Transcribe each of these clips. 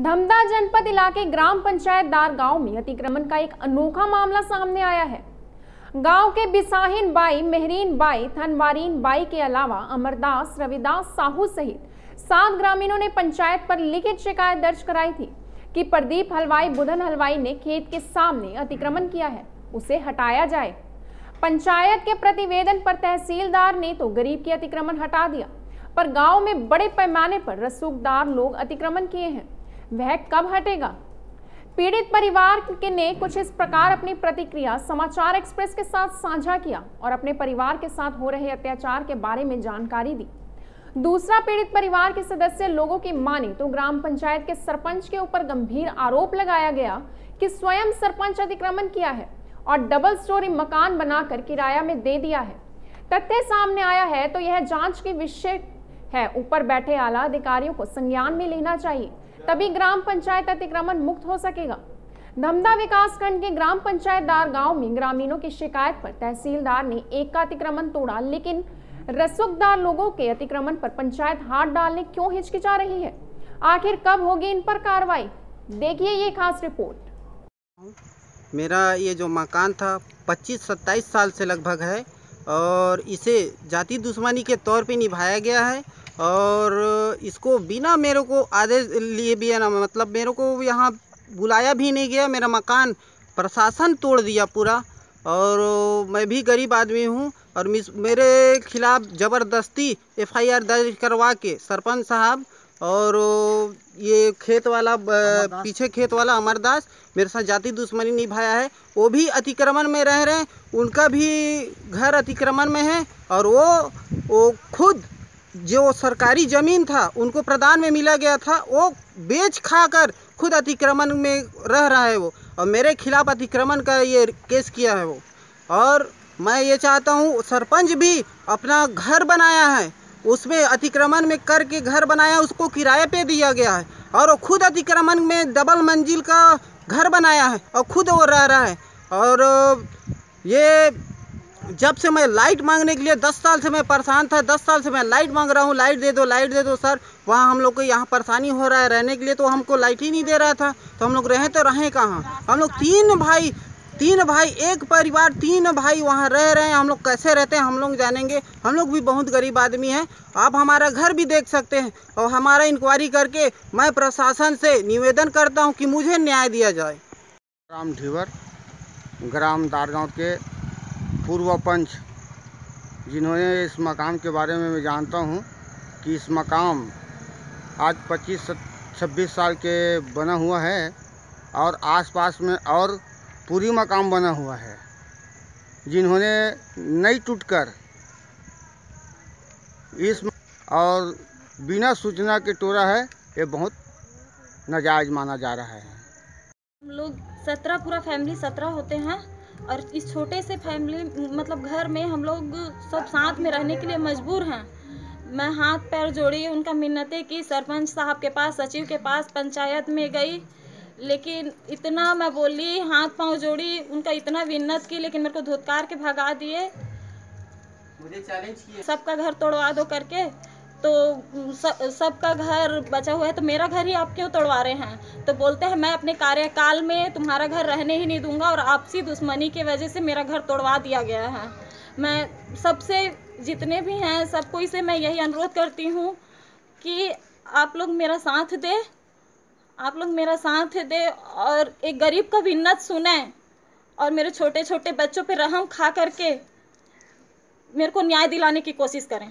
धमदा जनपद इलाके ग्राम पंचायत दार गाँव में अतिक्रमण का एक अनोखा मामला सामने आया है। गाँव के बिसाहिन बाई, मेहरीन बाई, थनवारीन बाई के अलावा अमरदास, रविदास साहू सहित सात ग्रामीणों ने पंचायत पर लिखित शिकायत दर्ज कराई थी कि प्रदीप हलवाई, बुधन हलवाई ने खेत के सामने अतिक्रमण किया है। उसे हटाया जाए। पंचायत के प्रतिवेदन पर तहसीलदार ने तो गरीब की अतिक्रमण हटा दिया, पर गाँव में बड़े पैमाने पर रसूखदार लोग अतिक्रमण किए हैं। वह कब हटेगा? पीड़ित परिवार के ने कुछ इस प्रकार अपनी प्रतिक्रिया समाचार एक्सप्रेस के साथ साझा किया और अपने परिवार के साथ हो रहे अत्याचार के बारे में जानकारी दी। दूसरा पीड़ित परिवार के सदस्य लोगों की माने तो ग्राम पंचायत के सरपंच के ऊपर गंभीर आरोप लगाया गया कि स्वयं सरपंच अतिक्रमण किया है और डबल स्टोरी मकान बनाकर किराया में दे दिया है। तथ्य सामने आया है तो यह जाँच की विषय है। ऊपर बैठे आला अधिकारियों को संज्ञान में लेना चाहिए। तभी ग्राम पंचायत अतिक्रमण मुक्त हो सकेगा। धमदा विकास खंड के ग्राम पंचायत दार गाँव में ग्रामीणों की शिकायत पर तहसीलदार ने एक का अतिक्रमण तोड़ा, लेकिन रसुकदार लोगों के अतिक्रमण पर पंचायत हाथ डालने क्यों हिचकिचा रही है? आखिर कब होगी इन पर कार्रवाई? देखिए ये खास रिपोर्ट। मेरा ये जो मकान था 25-27 साल से लगभग है और इसे जाति दुश्मनी के तौर पे निभाया गया है। और इसको बिना मेरे को आदेश लिए भी है ना मतलब मेरे को यहाँ बुलाया भी नहीं गया मेरा मकान प्रशासन तोड़ दिया पूरा। और मैं भी गरीब आदमी हूँ और मेरे खिलाफ़ ज़बरदस्ती एफआईआर दर्ज करवा के सरपंच साहब और ये खेत वाला पीछे खेत वाला अमरदास मेरे साथ जाति दुश्मनी निभाया है वो भी अतिक्रमण में रह रहे हैं उनका भी घर अतिक्रमण में है और वो वो खुद जो सरकारी ज़मीन था, उनको प्रदान में मिला गया था, वो बेच खा कर खुद अतिक्रमण में रह रहा है वो। और मेरे खिलाफ अतिक्रमण का ये केस किया है वो। और मैं ये चाहता हूँ, सरपंच भी अपना घर बनाया है। उसमें अतिक्रमण में करके घर बनाया, उसको किराए पे दिया गया है। और वो खुद अतिक्रमण में डबल मंजिल का घर बनाया है और खुद वो रह रहा है। और ये जब से मैं लाइट मांगने के लिए दस साल से मैं परेशान था, दस साल से मैं लाइट मांग रहा हूँ, लाइट दे दो, लाइट दे दो, सर। वहाँ हम लोग को यहाँ परेशानी हो रहा है रहने के लिए तो हमको लाइट ही नहीं दे रहा था। तो हम लोग रहें तो रहें कहाँ? हम लोग तीन भाई तीन भाई, एक परिवार, तीन भाई वहाँ रह रहे हैं। हम लोग कैसे रहते हैं, हम लोग जानेंगे। हम लोग भी बहुत गरीब आदमी हैं। आप हमारा घर भी देख सकते हैं। और हमारा इंक्वायरी करके मैं प्रशासन से निवेदन करता हूँ कि मुझे न्याय दिया जाए। राम ढीवर, ग्राम दारगांव के पूर्व पंच जिन्होंने इस मकाम के बारे में मैं जानता हूँ कि इस मकाम आज 25 26 साल के बना हुआ है और आसपास में और पूरी मकाम बना हुआ है, जिन्होंने नहीं टूटकर इस और बिना सूचना के टोरा है, ये बहुत नाजायज माना जा रहा है। हम लोग सत्रह, पूरा फैमिली सत्रह होते हैं। और इस छोटे से फैमिली मतलब घर में हम लोग सब साथ में रहने के लिए मजबूर हैं। मैं हाथ पैर जोड़ी उनका मिन्नतें की सरपंच साहब के पास सचिव के पास पंचायत में गई। लेकिन इतना मैं बोली हाथ पाँव जोड़ी उनका इतना विन्नत की लेकिन मेरे को धोतकार के भगा दिए। मुझे चैलेंज किए सबका घर तोड़वा दो करके। तो सबका घर बचा हुआ है तो मेरा घर ही आप क्यों तोड़वा रहे हैं? तो बोलते हैं, मैं अपने कार्यकाल में तुम्हारा घर रहने ही नहीं दूँगा और आपसी दुश्मनी की वजह से मेरा घर तोड़वा दिया गया है। मैं सबसे, जितने भी हैं, सबको इसे मैं यही अनुरोध करती हूँ कि आप लोग मेरा साथ दे, आप लोग मेरा साथ दे और एक गरीब का विन्नत सुने और मेरे छोटे छोटे बच्चों पे रहम खा करके मेरे को न्याय दिलाने की कोशिश करें।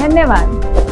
धन्यवाद।